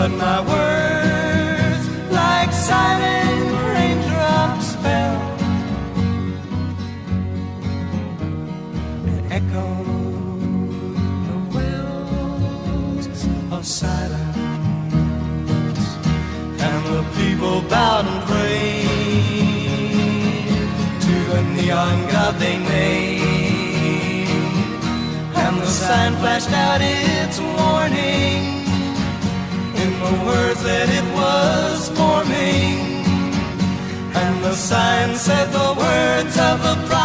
But my words, like silent raindrops, fell and echoed the wells of silence. And the people bowed and prayed to the neon god they made. And the sign flashed out its warning in the words that it was forming. And the sign said the words of the prophets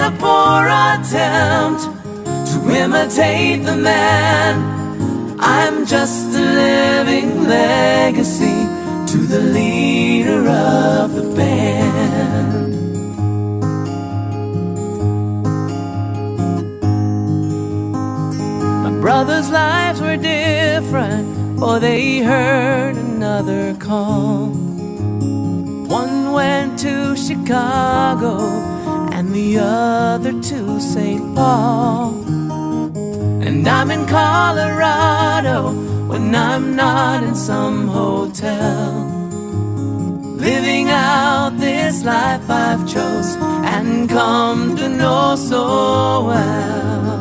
a poor attempt to imitate the man. I'm just a living legacy to the leader of the band. My brothers' lives were different, for they heard another call. One went to Chicago, and the other to St. Paul. And I'm in Colorado when I'm not in some hotel. Living out this life I've chose and come to know so well.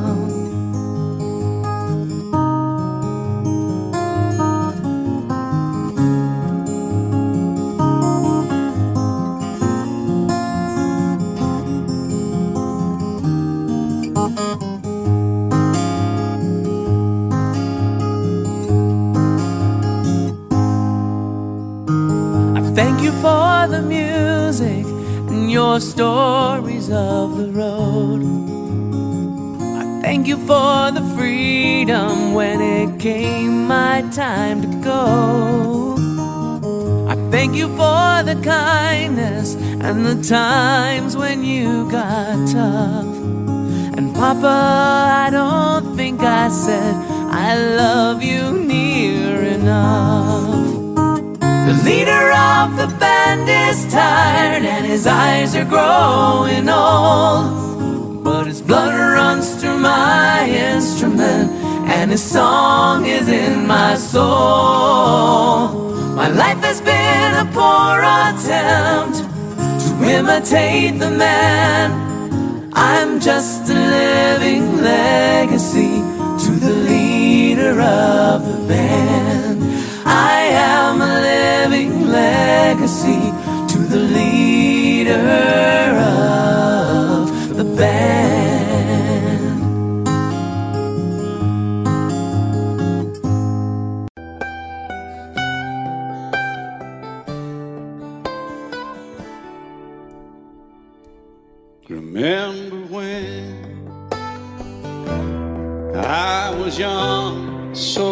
Thank you for the music and your stories of the road. I thank you for the freedom when it came my time to go. I thank you for the kindness and the times when you got tough. And Papa, I don't think I said I love you near enough. The leader of the band is tired and his eyes are growing old. But his blood runs through my instrument and his song is in my soul. My life has been a poor attempt to imitate the man. I'm just a living legacy to the leader of the band. legacy to the leader of the band. Remember when I was young, so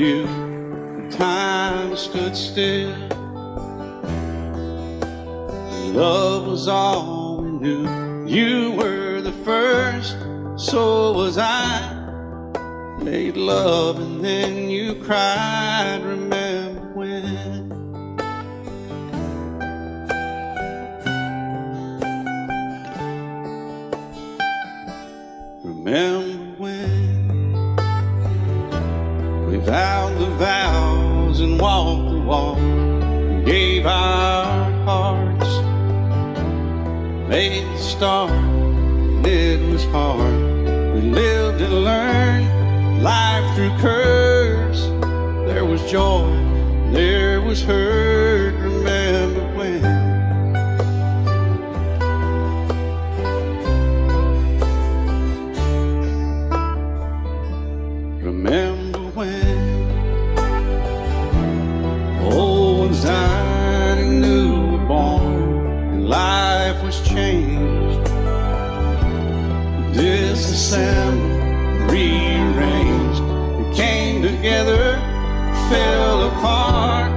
you, time stood still Love was all we knew. You were the first, so was I. Made love and then you cried. Remember when? Remember when we vowed the vows and walked the walk, gave our made the start, it was hard. We lived and learned life through curves. There was joy, there was hurt. Together, fell apart,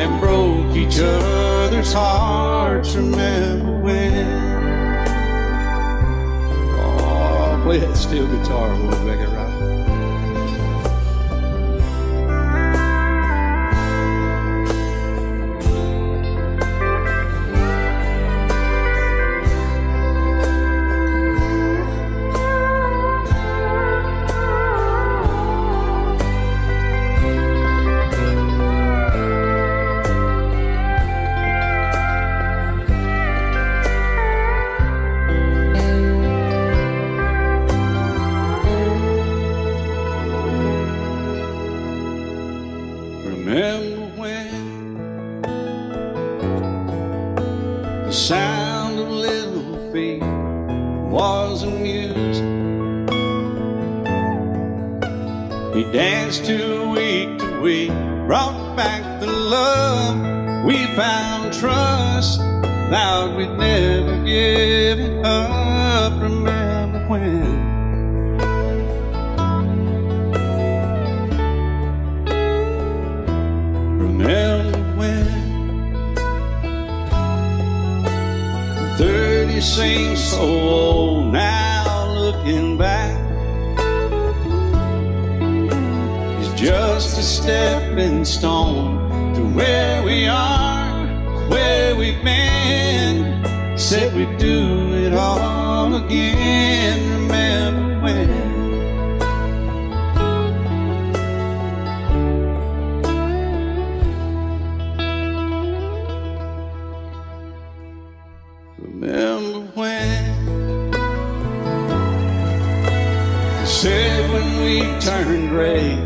and broke each other's hearts. Remember when? Oh, play that steel guitar, make it just a stepping stone to where we are, where we've been. Said we'd do it all again Remember when? Remember when? Said when we turned gray,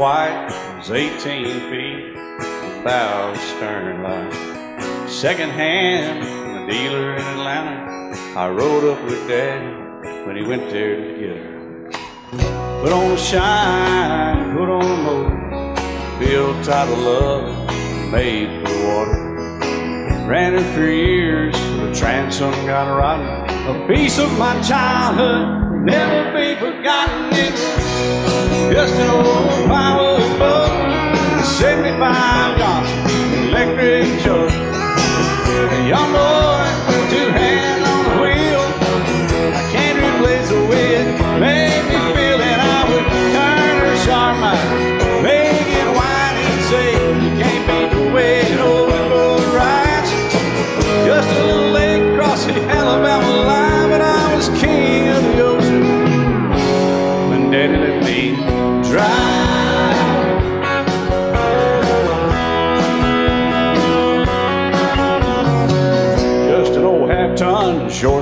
White, was 18 feet, bow stern light. Second hand from a dealer in Atlanta. I rode up with Dad when he went there to get her. Put on a shine, put on a motor, built out of love, made for water. Ran it for years, the transom got rotten. A piece of my childhood, never be forgotten. It's just an old power boat, 75 Johnson, electric jug. A young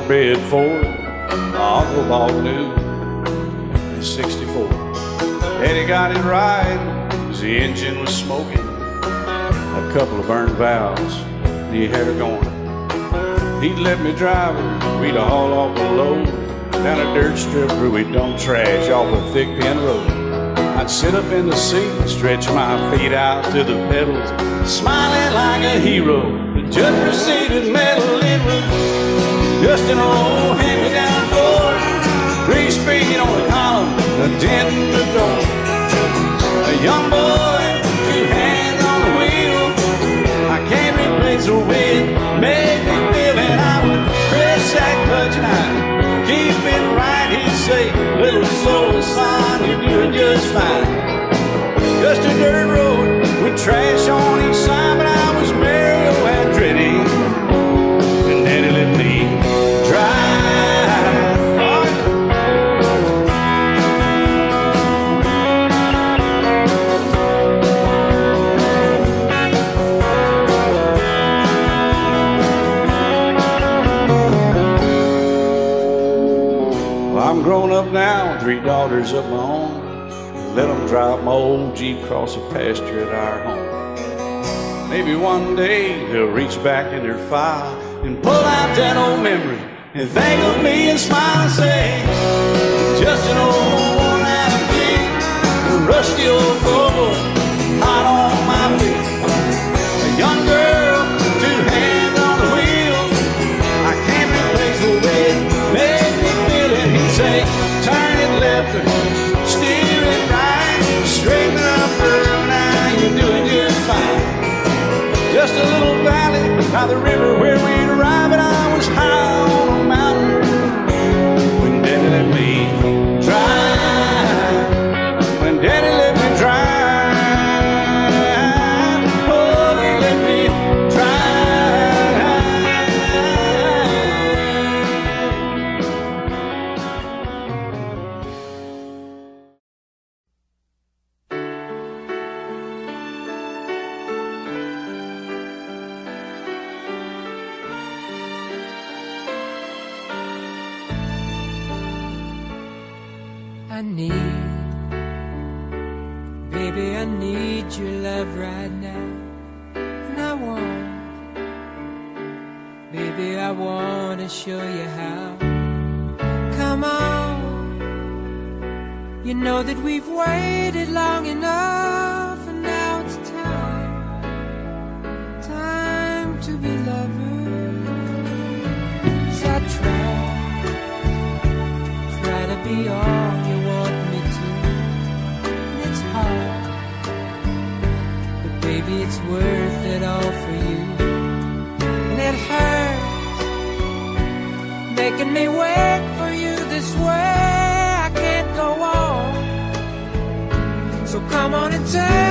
shortbed Ford. My uncle bought new in 64. Daddy got it right, cause the engine was smoking. A couple of burned valves, and he had her going. He'd let me drive her, we'd haul off a load down a dirt strip where we dump trash off a thick pin road. I'd sit up in the seat and stretch my feet out to the pedals, smiling like a hero. Judge proceeded metal, it was just an old hand-me-down Ford. Three speed on the column, a dent in the door. A young boy, two hands on the wheel. I can't replace the way it made me feel, and I would press that clutch and I'd keep it right. He'd say, "Little soul, son, you're doing just fine." Just a dirt road with trash on each side, three daughters of my own. Let them drive my old Jeep across the pasture at our home. Maybe one day they'll reach back in their file and pull out that old memory and think of me and smile and say, just an old worn out a rusty old Volvo, by the river where we'd arrive, and all you want me to. And it's hard, but baby, it's worth it all for you. And it hurts making me wait for you this way. I can't go on, so come on and take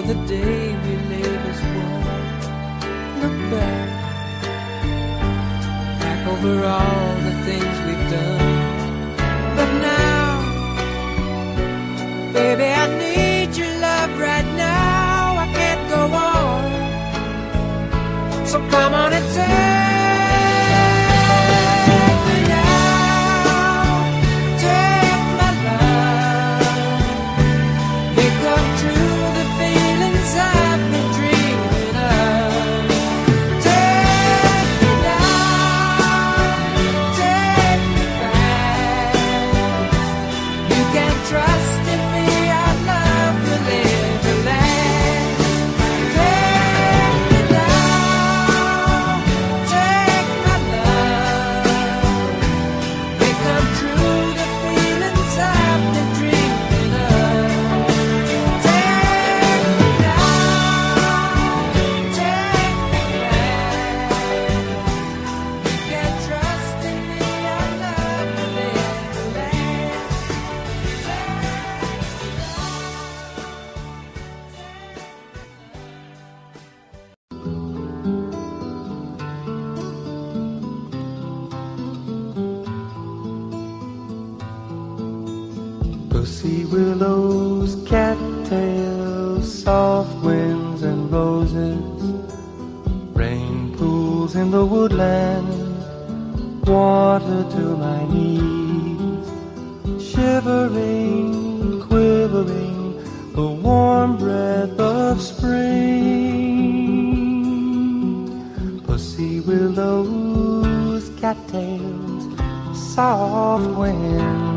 for the day we live as one. Look back, back over all Pussy willows, cattails, soft winds and roses, rain pools in the woodland, water to my knees, shivering, quivering, the warm breath of spring. Pussy willows, cattails, soft winds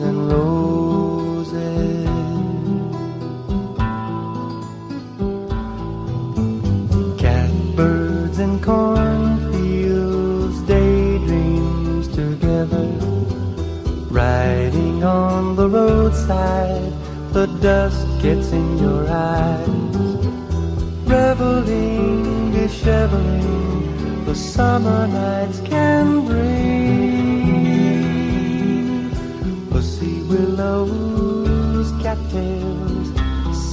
and roses. Catbirds and cornfields, daydreams together. Riding on the roadside, the dust gets in your eyes. Reveling, disheveling, the summer nights can bring.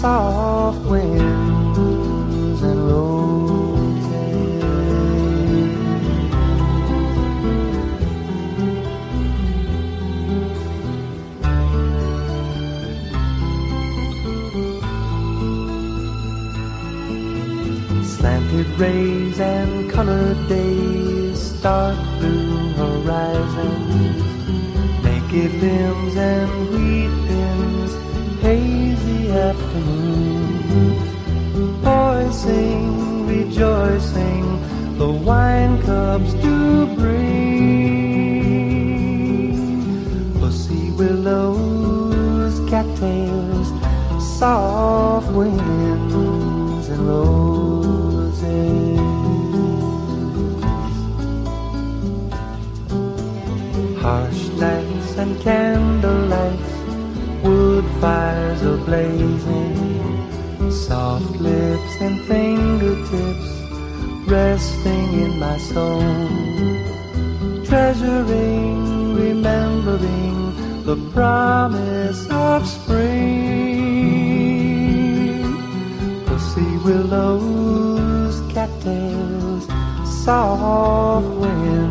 Soft winds and roses. Slanted rays and colored days, dark blue horizons, naked limbs and wheat rejoicing, the wine cups do bring. Pussy willows, cattails, soft winds and roses. Harsh nights and candlelights, wood fires are blazing, soft lips and fingertips resting in my soul, treasuring, remembering the promise of spring. Pussy willows, cattails, soft winds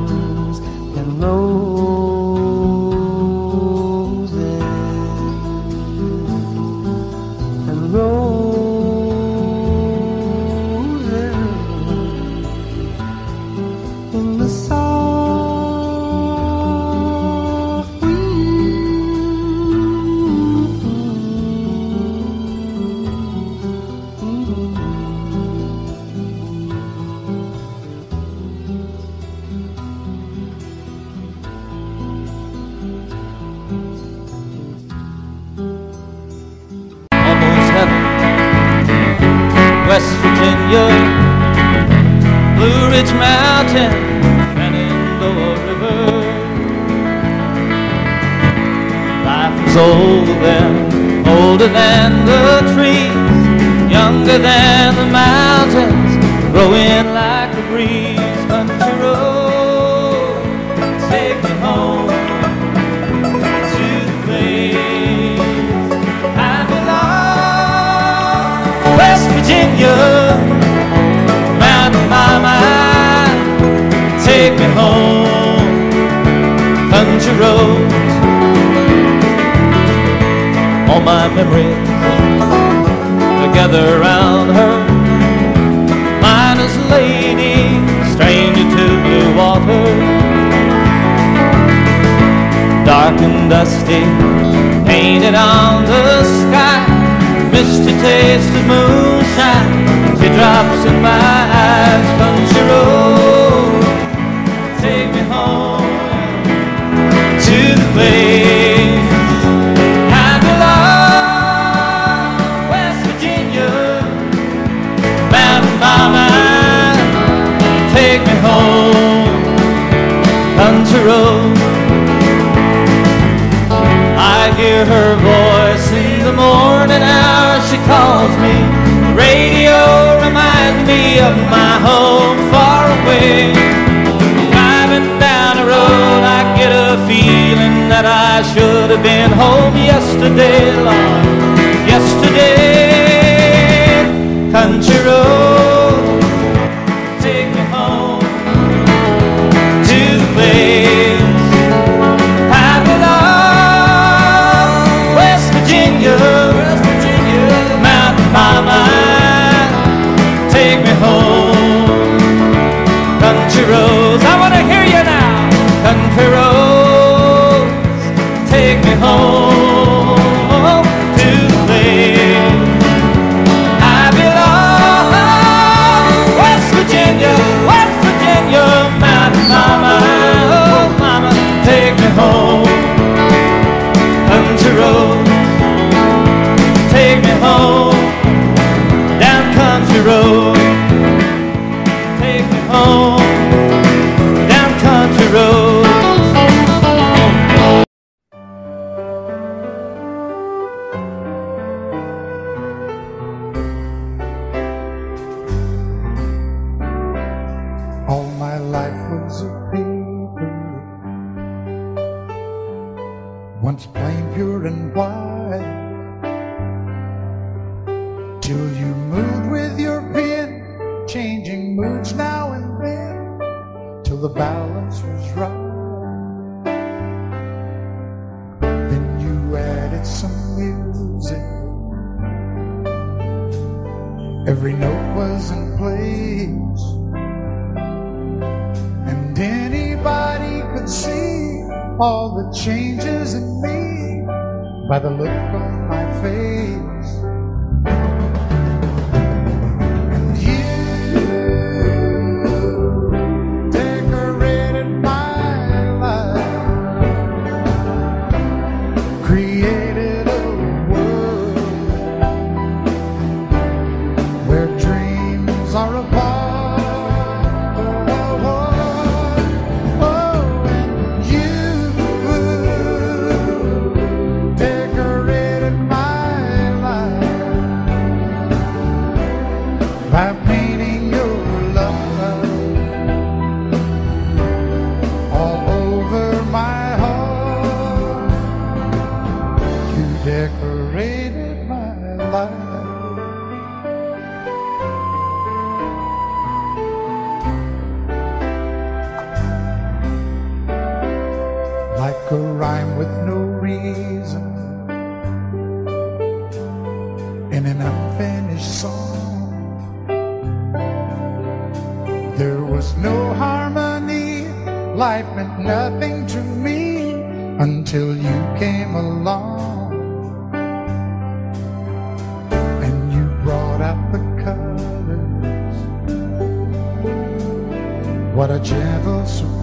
What a gentle surprise.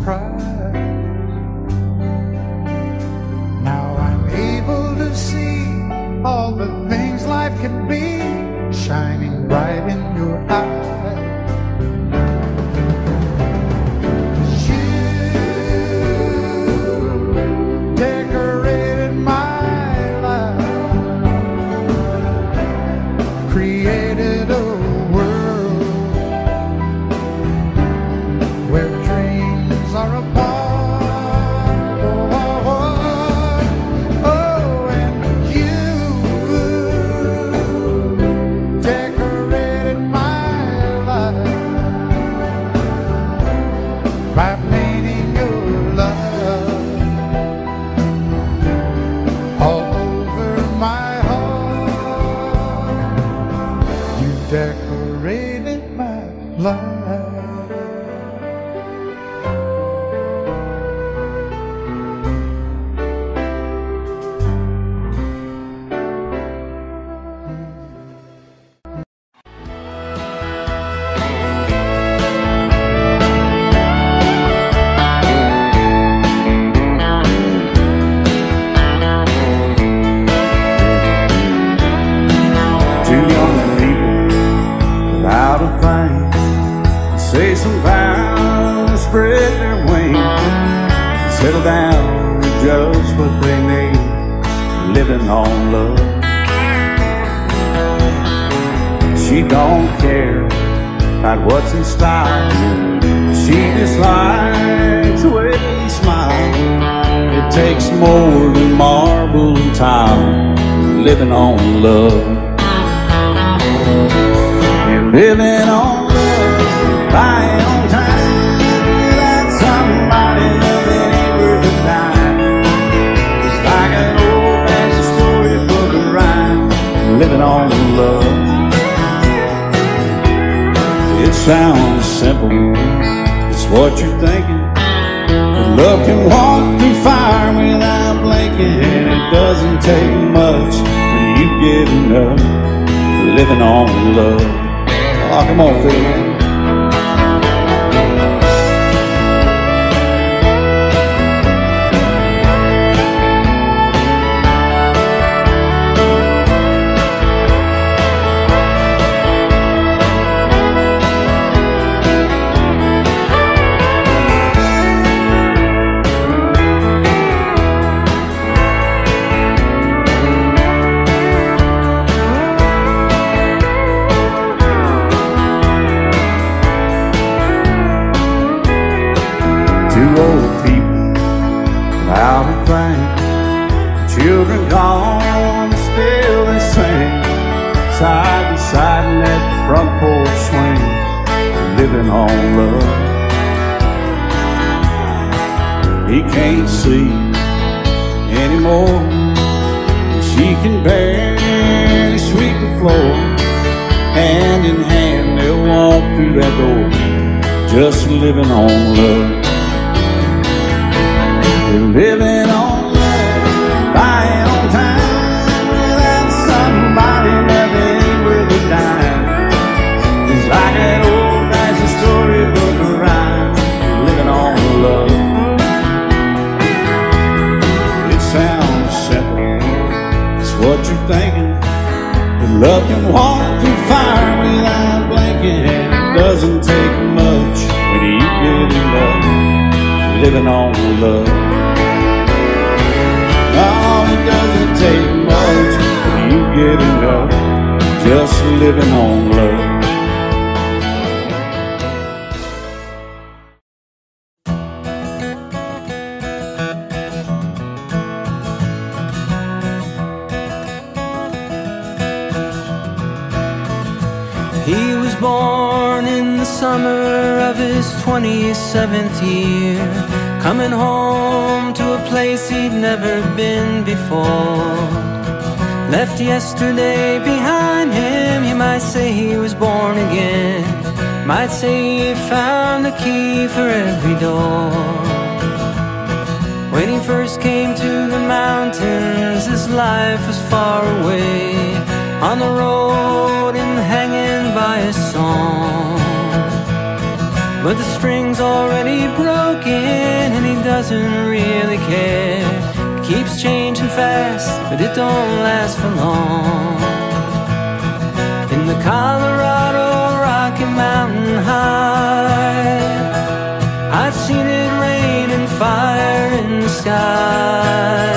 I've seen it rain and fire in the sky.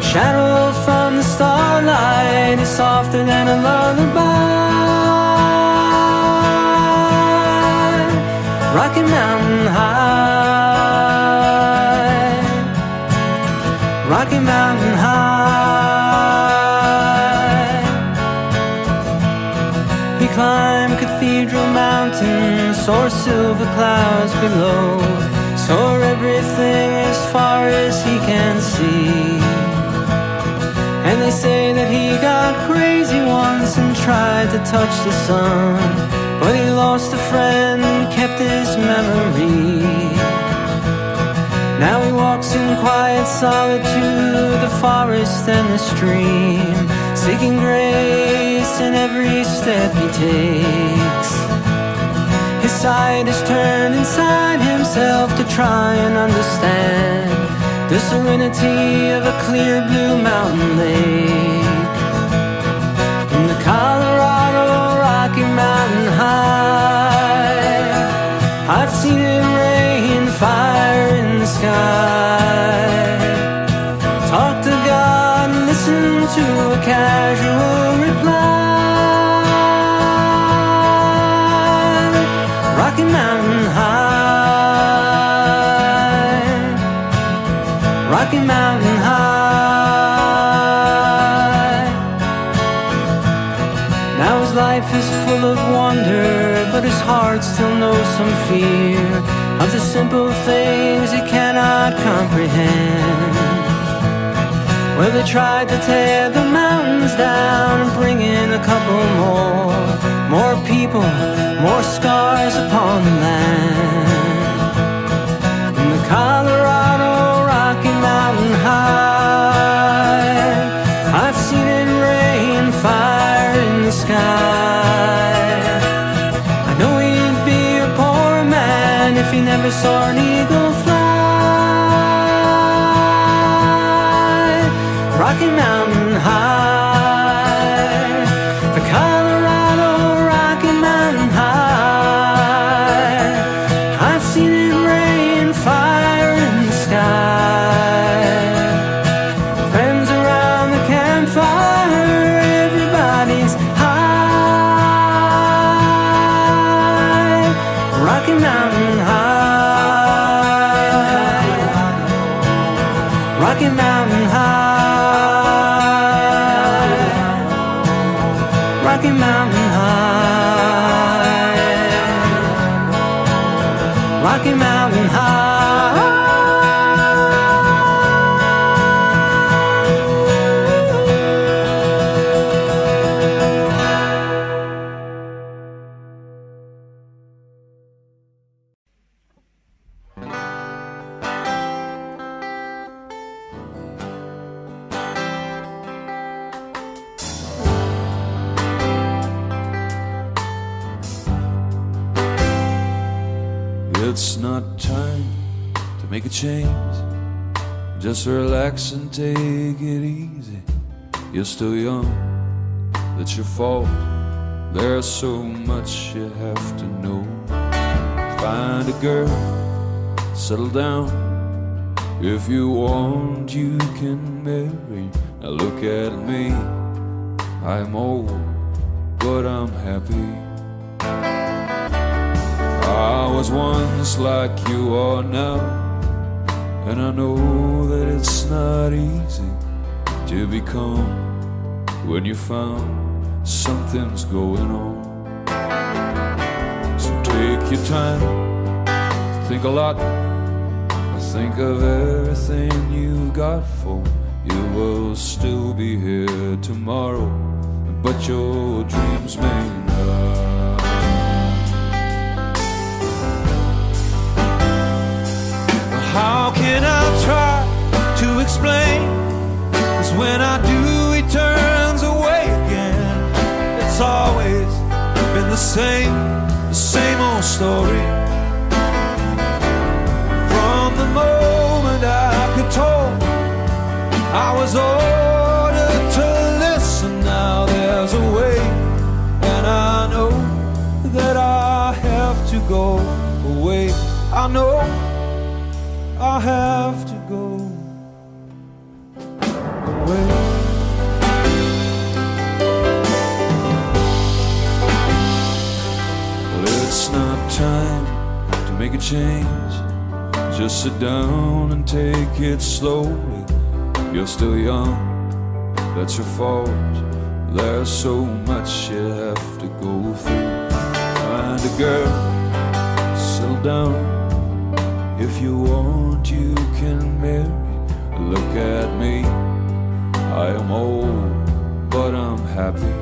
Shadow from the starlight is softer than a lullaby. Rocky Mountain Saw silver clouds below, saw everything as far as he can see. And they say that he got crazy once and tried to touch the sun. But he lost a friend, and kept his memory. Now he walks in quiet solitude, the forest and the stream, seeking grace in every step he takes. Sight is turned inside himself to try and understand the serenity of a clear blue mountain lake. In the Colorado Rocky Mountain High, I've seen it rain fire in the sky. Talk to God and listen to a casual Rocky Mountain High. Rocky Mountain High. Now his life is full of wonder, but his heart still knows some fear of the simple things he cannot comprehend. Well, they tried to tear the mountains down and bring in a couple more. More people, more scars upon the land. In the You're still young, that's your fault. There's so much you have to know. Find a girl, settle down. If you want, you can marry. Now look at me, I'm old, but I'm happy. I was once like you are now, and I know that it's not easy to become when you found something's going on. So take your time, think a lot, think of everything you got for. You will still be here tomorrow, but your dreams may not. How can I try to explain? Cause when I do, It's always been the same, the same old story. From the moment I could talk, I was ordered to listen. Now there's a way, and I know that I have to go away. I know. I have time to make a change. Just sit down and take it slowly. You're still young, that's your fault. There's so much you have to go through. Find a girl, settle down. If you want, you can marry. Look at me, I am old, but I'm happy.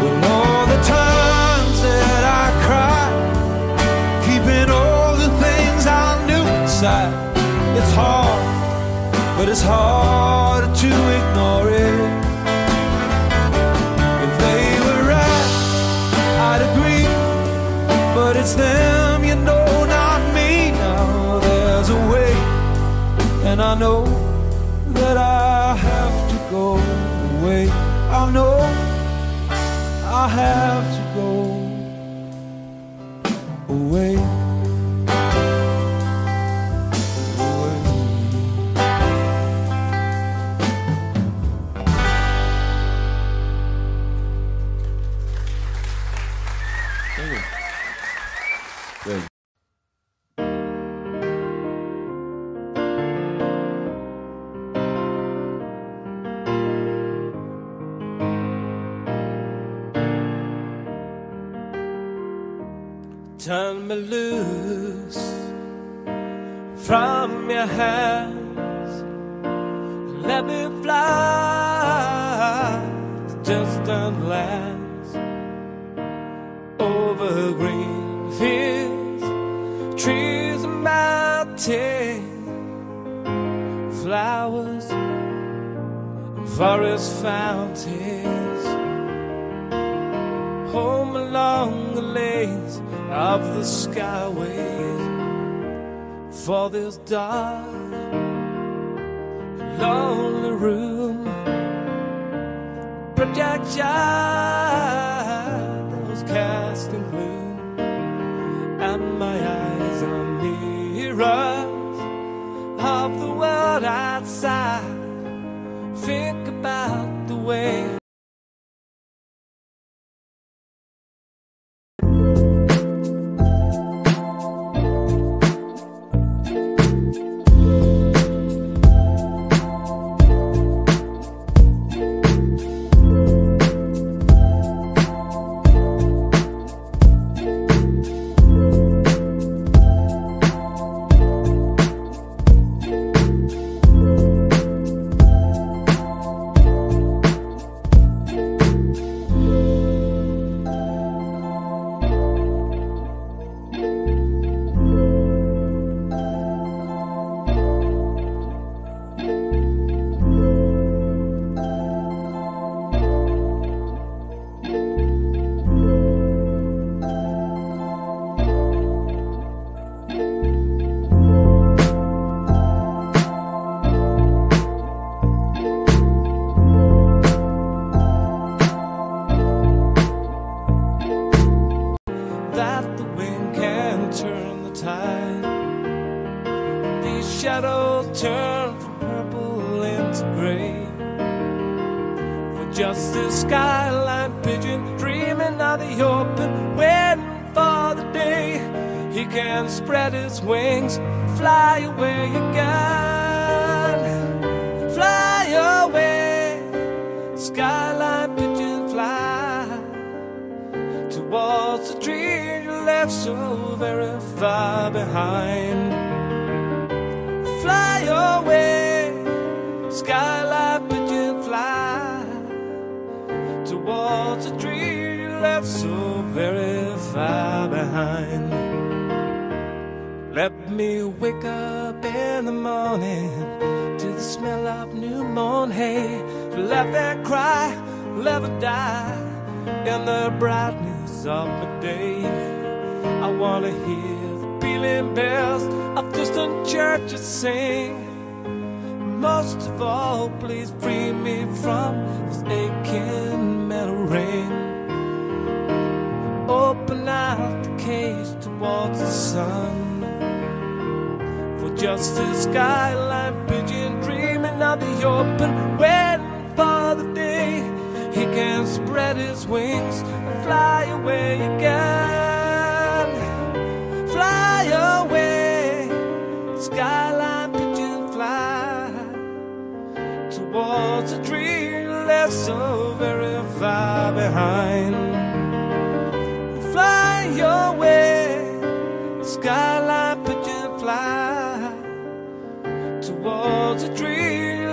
Well, all but it's hard to ignore it. If they were right, I'd agree, but it's them, you know, not me. Now there's a way, and I know that I have to go away. I know. I have to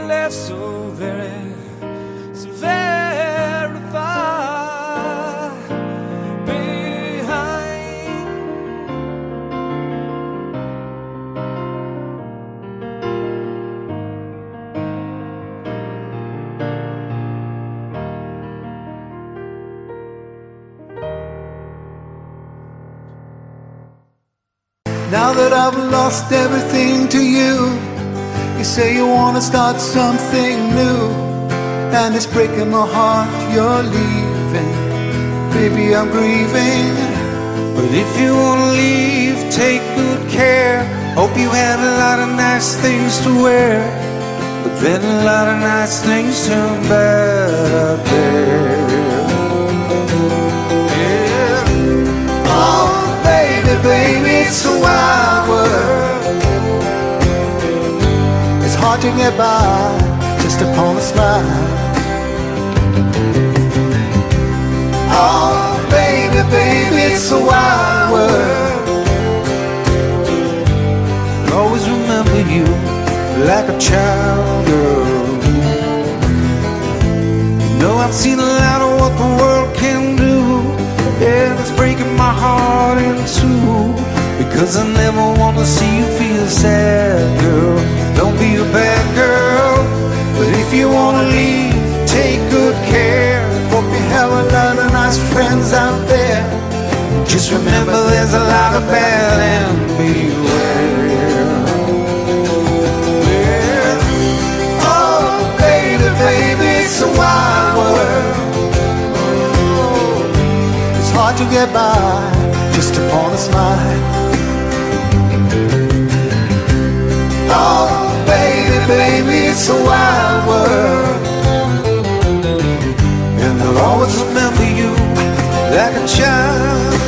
left so very, so very far behind. Now that I've lost everything to you, you say you wanna start something new, and it's breaking my heart you're leaving. Baby, I'm grieving. But if you wanna leave, take good care. Hope you had a lot of nice things to wear. But then a lot of nice things turn bad out there. Oh, baby, baby, it's a wild world. Hard to get by just upon a smile. Oh, baby, baby, it's a wild world. I'll always remember you like a child girl. You know I've seen a lot of what the world can do, and it's breaking my heart in two. Because I never wanna see you feel sad, girl. Don't be a bad girl, but if you wanna leave, take good care. Hope you have a lot of nice friends out there. Just remember there's a lot of bad and beware. Oh, baby, baby, it's a wild world. It's hard to get by just upon a smile. Oh, baby, baby, it's a wild world. And I'll always remember you like a child.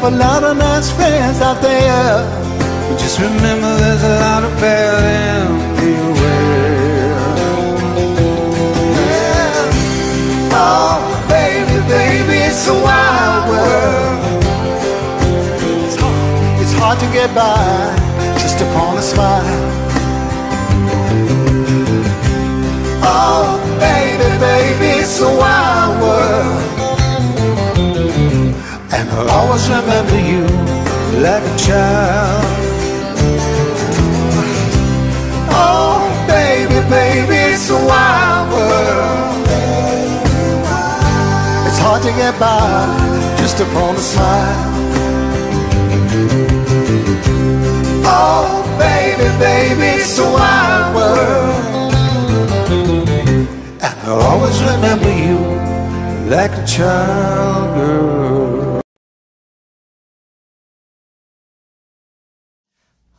Have a lot of nice friends out there. Just remember there's a lot of bad and beware. Yeah. Oh, baby, baby, it's a wild world. It's hard, it's hard to get by just upon a smile. Oh, baby, baby, it's a wild I'll always remember you like a child. Oh, baby, baby, it's a wild world. It's hard to get by just upon a smile. Oh, baby, baby, it's a wild world. And I'll always remember you like a child girl.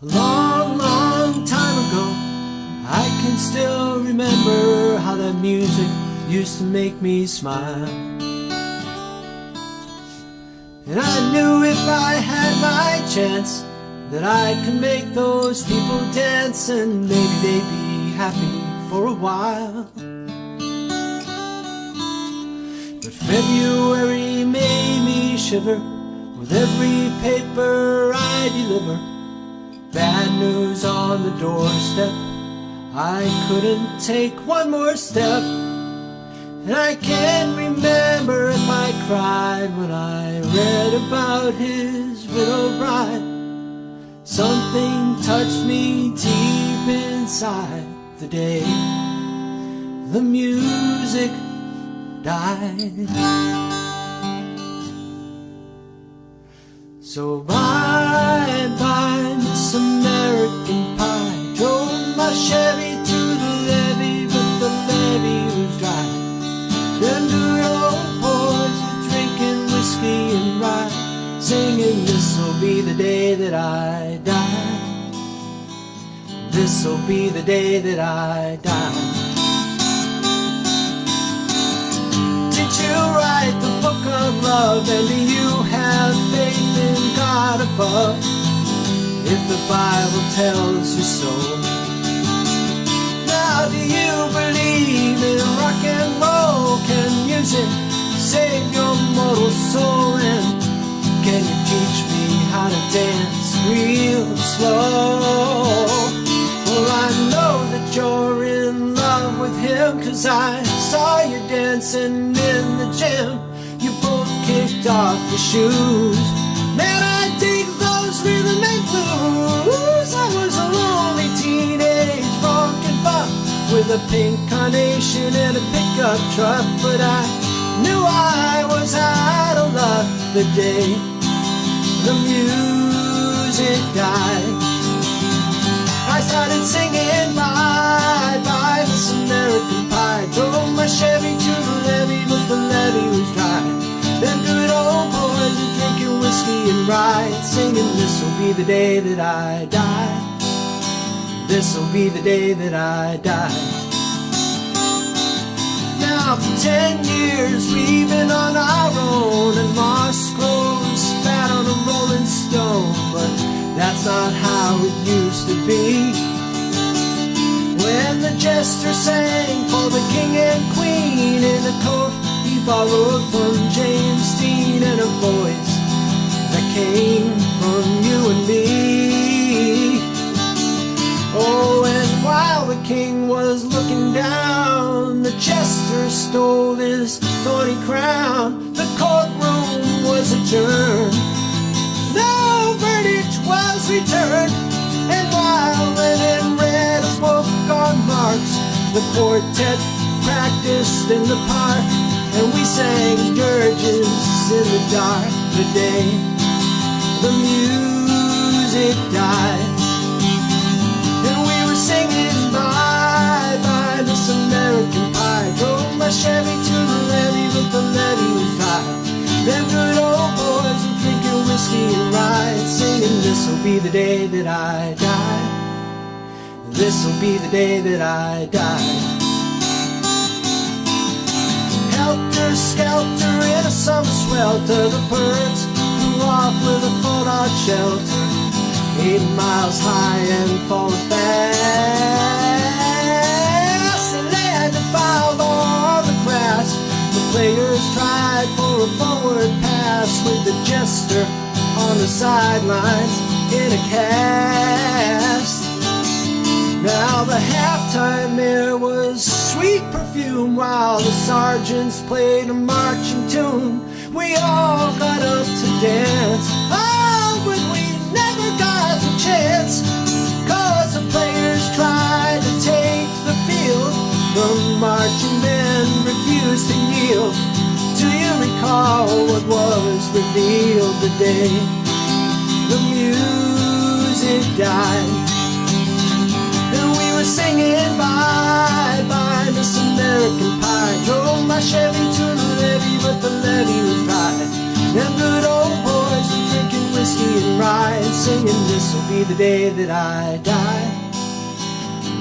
A long, long time ago, I can still remember how that music used to make me smile. And I knew if I had my chance that I could make those people dance and maybe they'd be happy for a while. But February made me shiver with every paper I deliver. Bad news on the doorstep. I couldn't take one more step. And I can't remember if I cried when I read about his widow bride. Something touched me deep inside the day the music died. So bye bye. My Chevy to the levee, but the levee was dry. Them good old boys were drinking whiskey and rye, singing, This'll be the day that I die. This'll be the day that I die. Did you write the book of love and do you have faith in God above? If the Bible tells you so. Now do you believe in rock and roll? Can music save your mortal soul? And can you teach me how to dance real slow? Well, I know that you're in love with him Cause I saw you dancing in the gym You both kicked off your shoes Man, I dig those rhythm and blues With a pink carnation and a pickup truck But I knew I was out of luck the day the music died I started singing bye bye Miss American Pie. Drove my Chevy to the levee, but the levee was dry. Them good old boys were drinking whiskey and rye, singing this'll be the day that I die. This'll be the day that I die. Now for ten years we've been on our own, and moss grows fat on a rolling stone, but that's not how it used to be. When the jester sang for the king and queen in a coat he borrowed from James Dean and a voice that came from you and me. Oh, and while the king was looking down, the jester stole his thorny crown. The courtroom was adjourned. No verdict was returned. And while Lennon read a book on Marx, the quartet practiced in the park. And we sang dirges in the dark the day the music died. My Chevy to the levee, but the levee was dry. Them good old boys were drinking whiskey and rye, singing this'll be the day that I die. This'll be the day that I die. Helter skelter in a summer swelter, the birds flew off with a fallout shelter. Eight miles high and falling fast. Players tried for a forward pass with the jester on the sidelines in a cast. Now the halftime air was sweet perfume while the sergeants played a marching tune. We all got up to dance. Oh, today? The music died. And we were singing bye bye, Miss American Pie. Drove my Chevy to the levee, but the levee was dry. Them good old boys were drinking whiskey and rye and singing, This'll be the day that I die.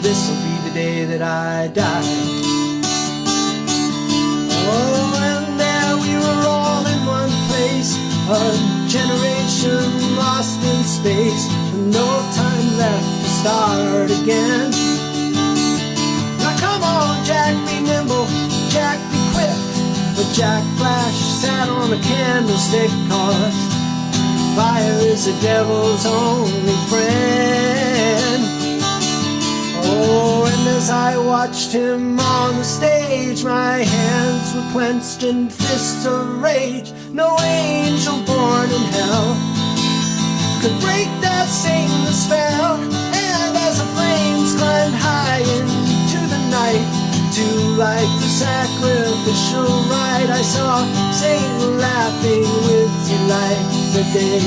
This'll be the day that I die. Oh, and there we were all in one place, generation lost in space, and no time left to start again. Now come on, Jack, be nimble, Jack, be quick. But Jack Flash sat on a candlestick, cause fire is the devil's only friend. Oh, and as I watched him on the stage, my hands were clenched in fists of rage. No angel born in hell could break that Satan spell. And as the flames climbed high into the night, to light the sacrificial rite, I saw Satan laughing with delight the day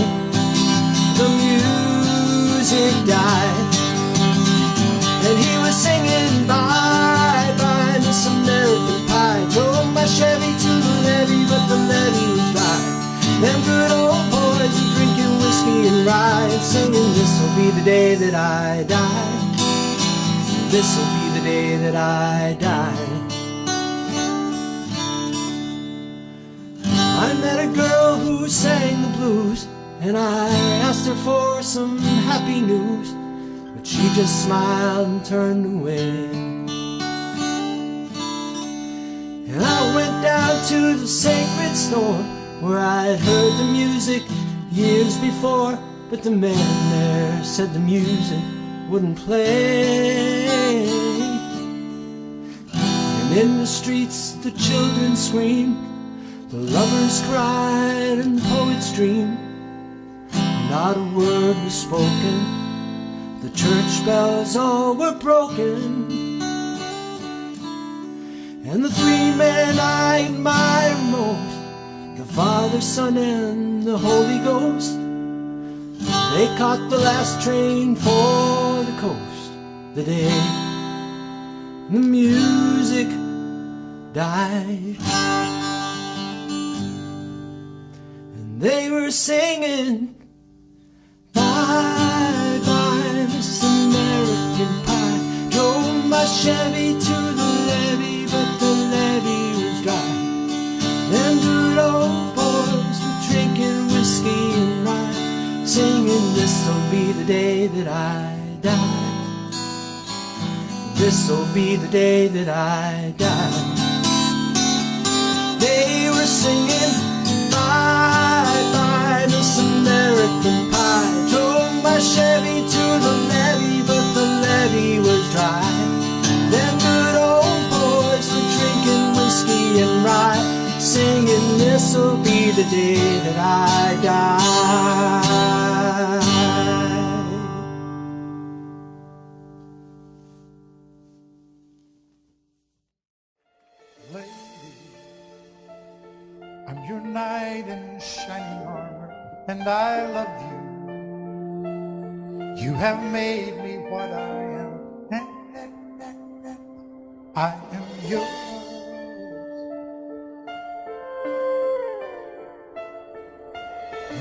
the music died. Bye bye Miss American Pie. Drove my Chevy to the levee, but the levee was dry. Them good old boys were drinking whiskey and rye, singing this'll be the day that I die. This'll be the day that I die. I met a girl who sang the blues, and I asked her for some happy news. But she just smiled and turned away. Went down to the sacred store where I'd heard the music years before. But the man there said the music wouldn't play. And in the streets the children screamed, the lovers cried, and the poets dreamed. Not a word was spoken. The church bells all were broken. And the three men I admire most, the Father, Son, and the Holy Ghost, they caught the last train for the coast the day the music died. And they were singing, Bye, bye, Miss American Pie. Drove my Chevy day that I die. This'll be the day that I die. They were singing, Bye, bye, Miss American Pie. Drove my Chevy to the levee, but the levee was dry. Them good old boys were drinking whiskey and rye, singing, This'll be the day that I die. And I love you. You have made me what I am. I am yours.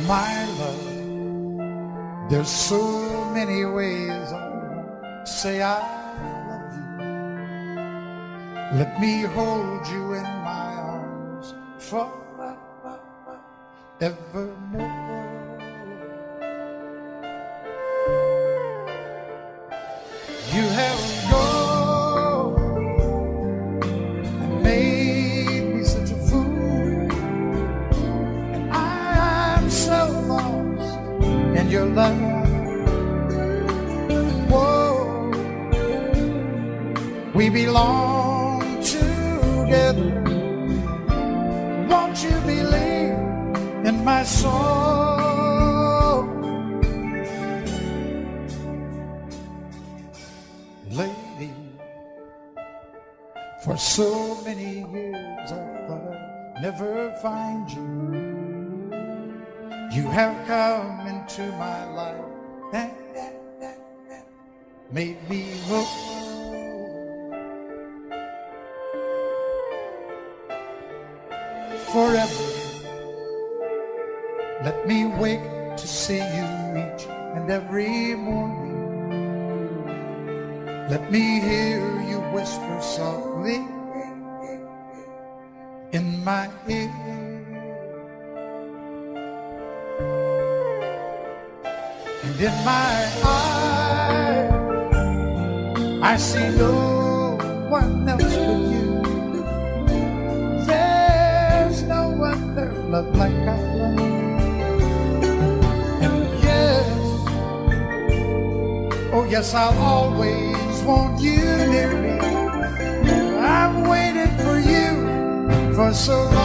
My love, there's so many ways I say I love you. Let me hold you in my arms forevermore. You have gone and made me such a fool, and I am so lost in your love. Whoa, we belong together. my soul. Lady, for so many years I thought I'd never find you. You have come into my life and made me whole. Yes, I'll always want you near me. I've waited for you for so long.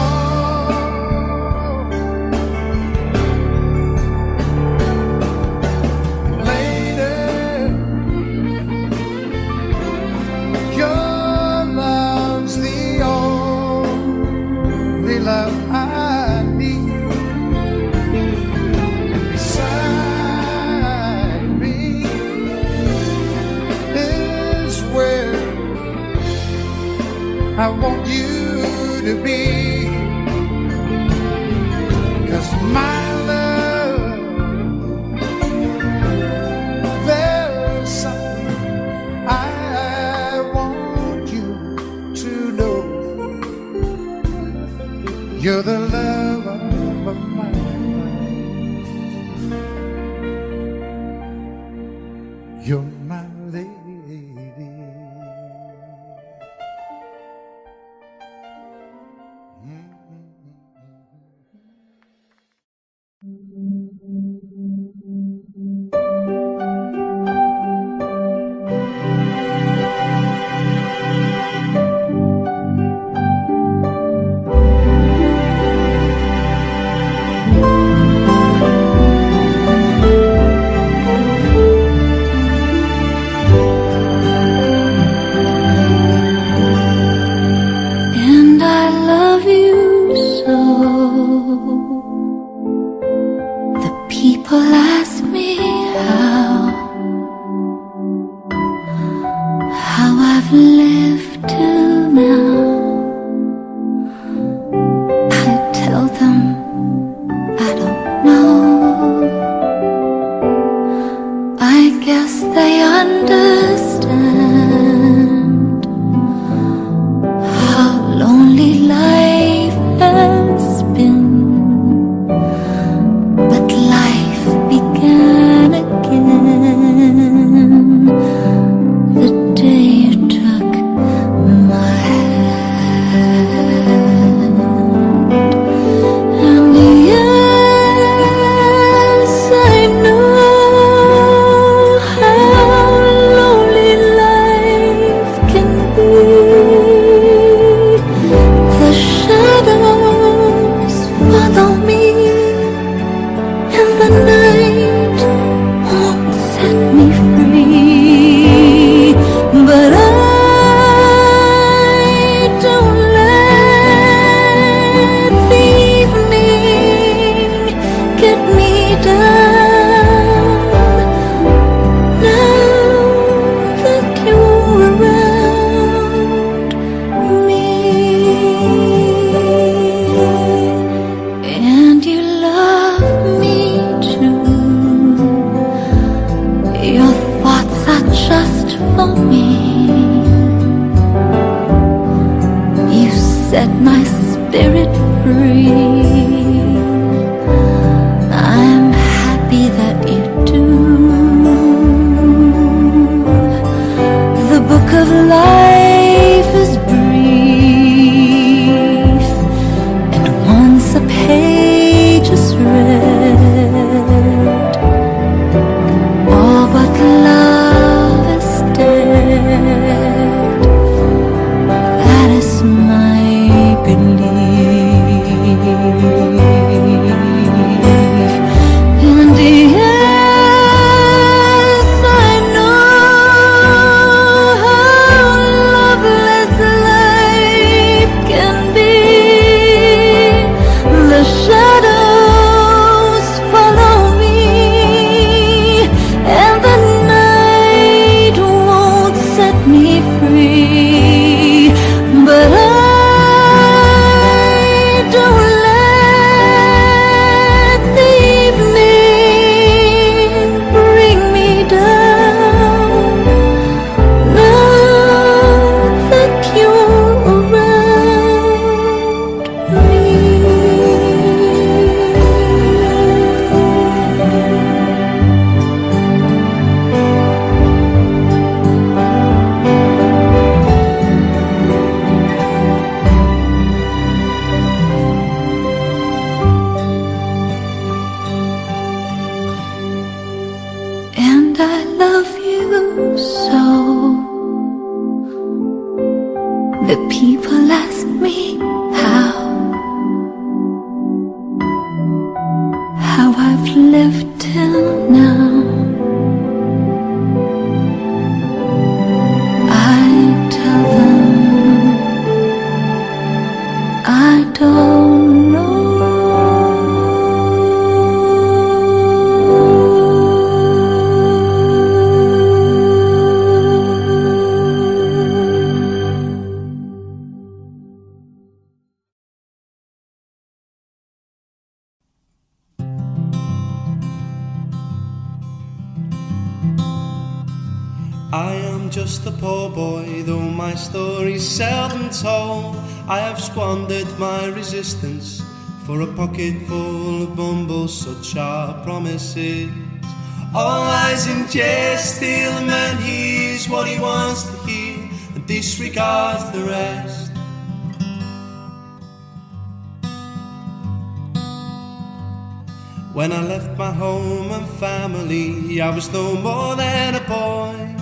Home and family, I was no more than a boy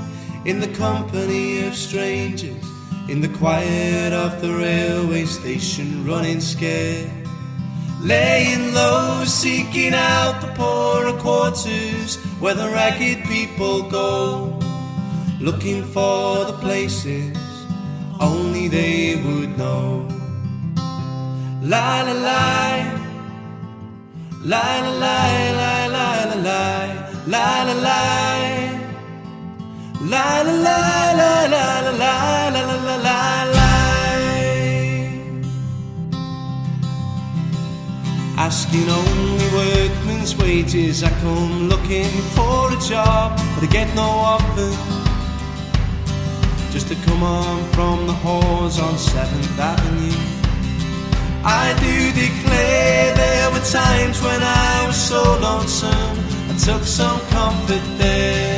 in the company of strangers, in the quiet of the railway station, running scared. Laying low, seeking out the poorer quarters where the ragged people go, looking for the places only they would know. La la la. Lie, la, lie, lie, lie, la, lie, lie, la, lie. Lie, la, lie, lie, la, la, la, la. Asking only workmen's wages, I come looking for a job, but I get no offer just to come on from the halls on 7th Avenue. I do declare there were times when I was so lonesome. I took some comfort there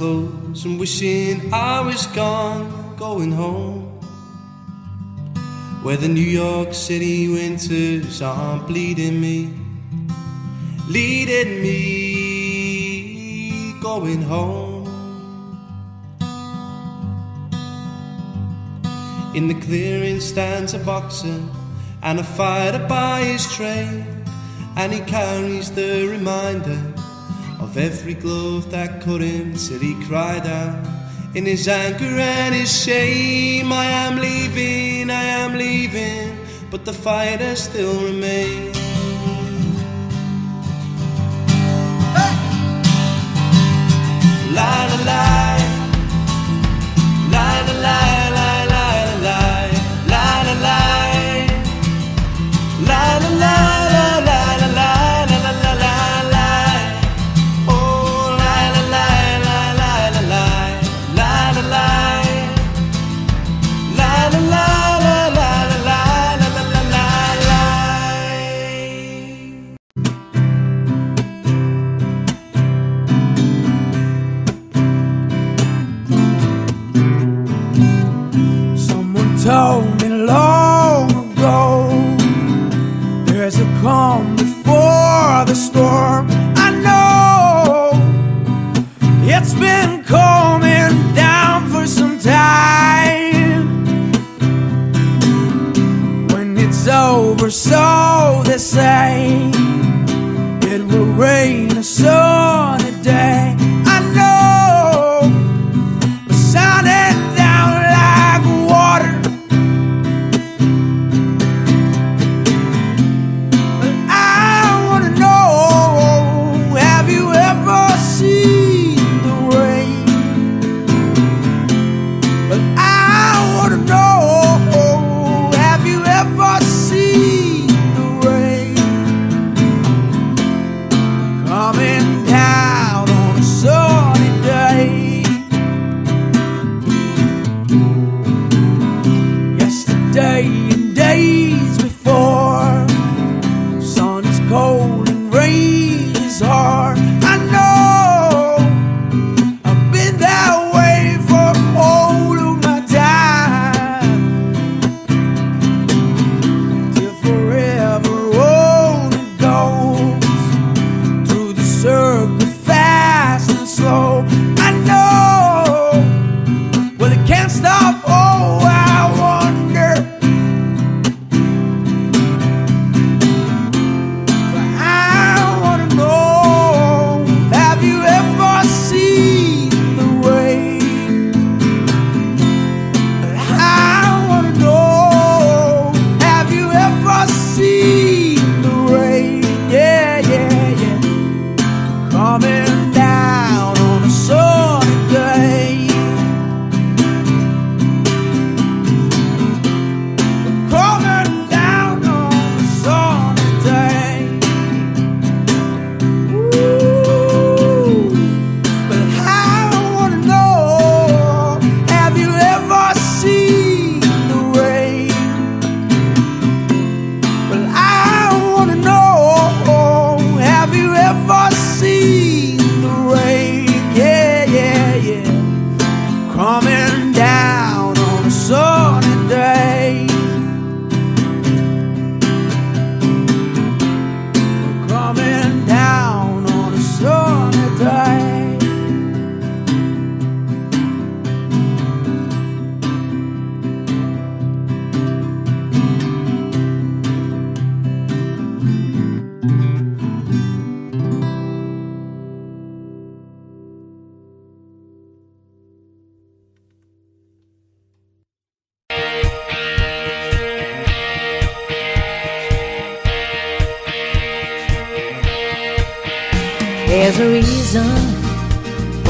clothes and wishing I was gone, going home. Where the New York City winters aren't bleeding me, leading me, going home. In the clearing stands a boxer and a fighter by his trade, and he carries the reminder of every glove that cut him till he cried out in his anger and his shame. I am leaving, I am leaving, but the fighter still remains. La la la, la say it will rain a sunny day.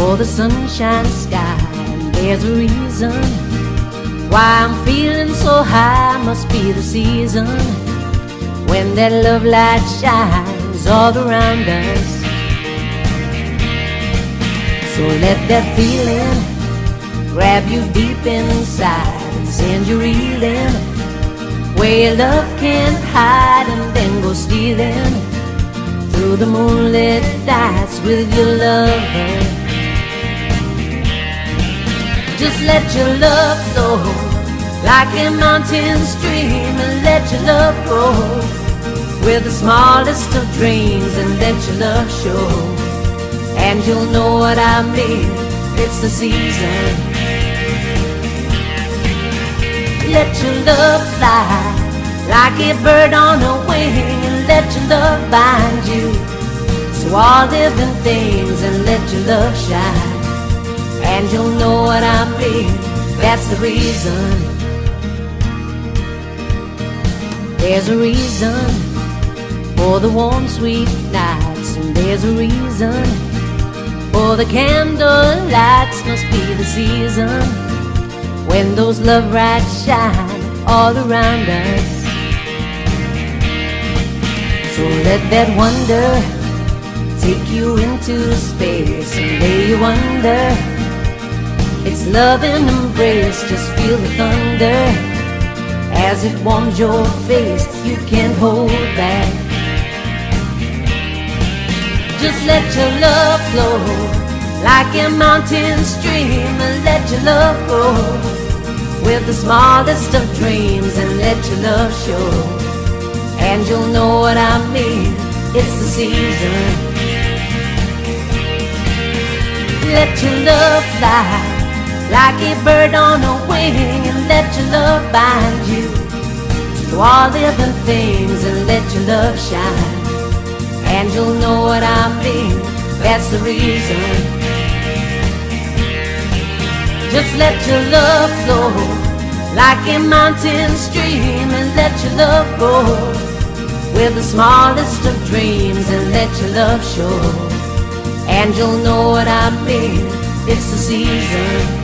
For the sunshine sky. and There's a reason why I'm feeling so high. Must be the season when that love light shines all around us. So let that feeling grab you deep inside and send you reeling where love can't hide and then go stealing through the moonlit nights with your lover. Just let your love flow like a mountain stream and let your love grow with the smallest of dreams and let your love show. And you'll know what I mean, it's the season. Let your love fly like a bird on a wing and let your love bind you to all living things and let your love shine. And you'll know what I mean, that's the reason. There's a reason for the warm, sweet nights, and there's a reason for the candle lights. Must be the season when those love lights shine all around us. So let that wonder take you into space and lay you under. It's love and embrace, just feel the thunder as it warms your face. You can't hold back. Just let your love flow like a mountain stream and let your love grow with the smallest of dreams and let your love show. And you'll know what I mean, it's the season. Let your love fly like a bird on a wing and let your love bind you to all living things and let your love shine. And you'll know what I mean, that's the reason. Just let your love flow like a mountain stream and let your love go with the smallest of dreams and let your love show. And you'll know what I mean, it's the season.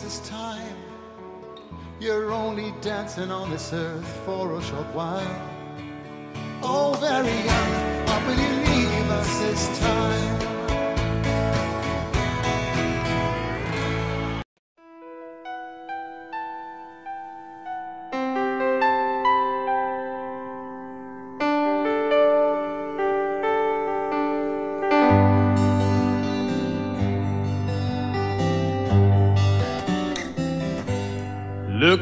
This time? You're only dancing on this earth for a short while. Oh, very young, what will you leave us this time?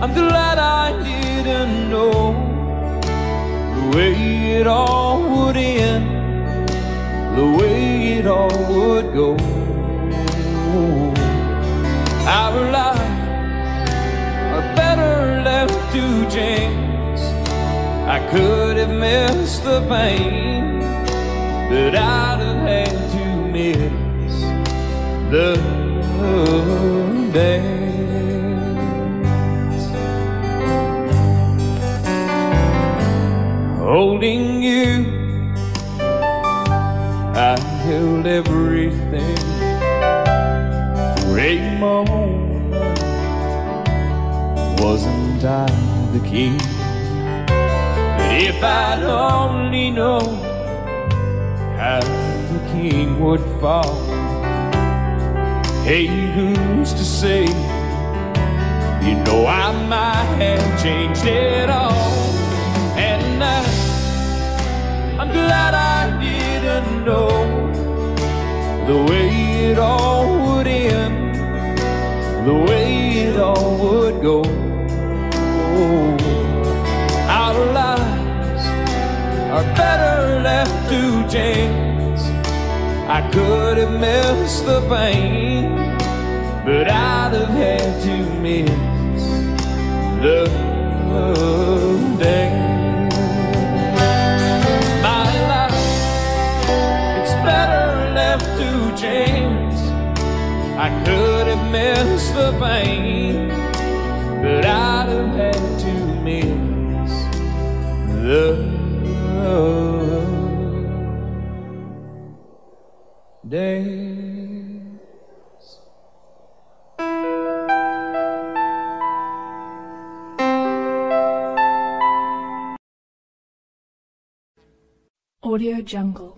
I'm glad I didn't know the way it all would end, the way it all would go. Our lives are better left to chance. I could have missed the pain, but I'd have had to miss the dance. Holding you, I held everything for a moment. Wasn't I the king? But if I'd only known how the king would fall. Hey, who's to say? You know I might have changed it all. Glad I didn't know the way it all would end, the way it all would go. Our lives are better left to chance. I could have missed the pain, but I'd have had to miss the day. Chance. I could have missed the pain, but I'd have had to miss the. Audio Jungle.